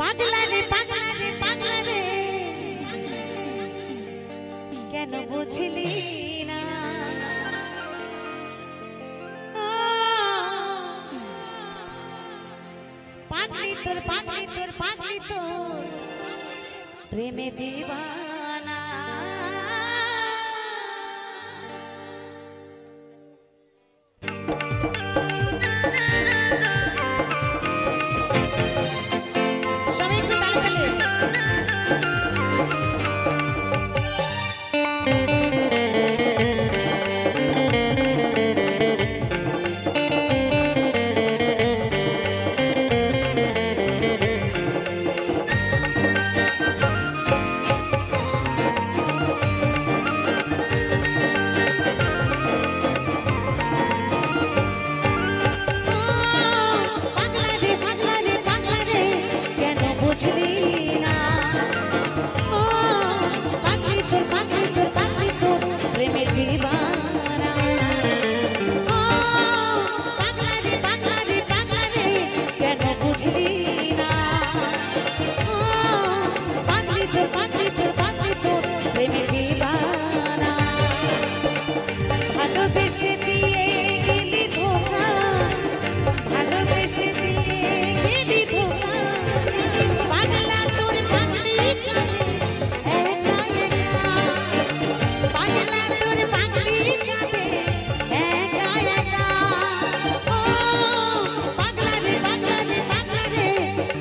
পাগলা রে, পাগলা পাগলা কেন বুঝলি না? পাগলি তোর পাগলি তোর পাগলি তোর। প্রেমে দিবা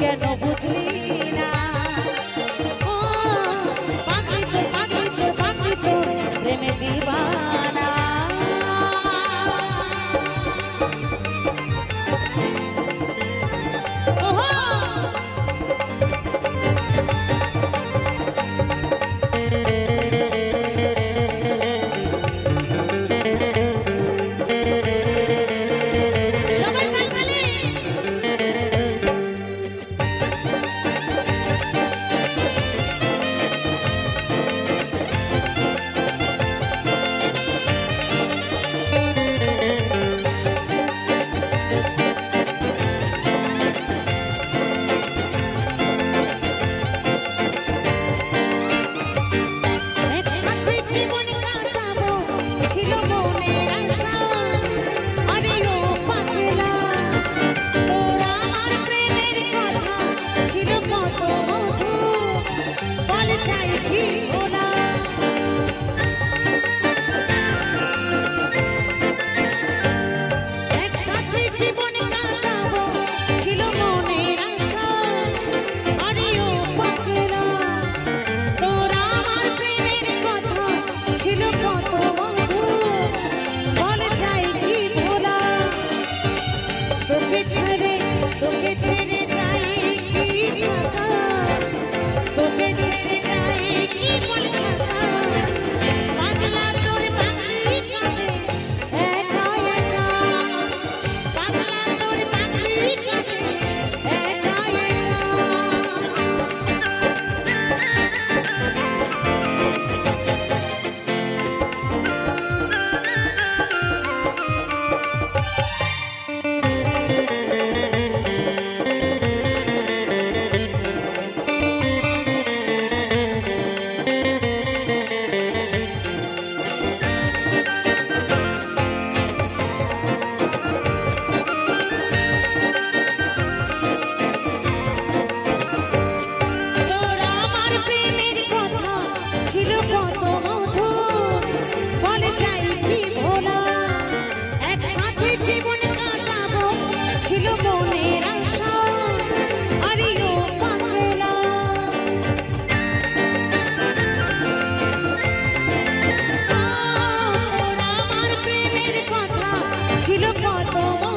Yeah, no. como